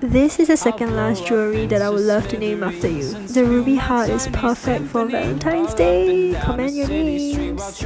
This is the second last jewelry that I would love to name after you. The ruby heart is perfect for Valentine's Day. Comment your names.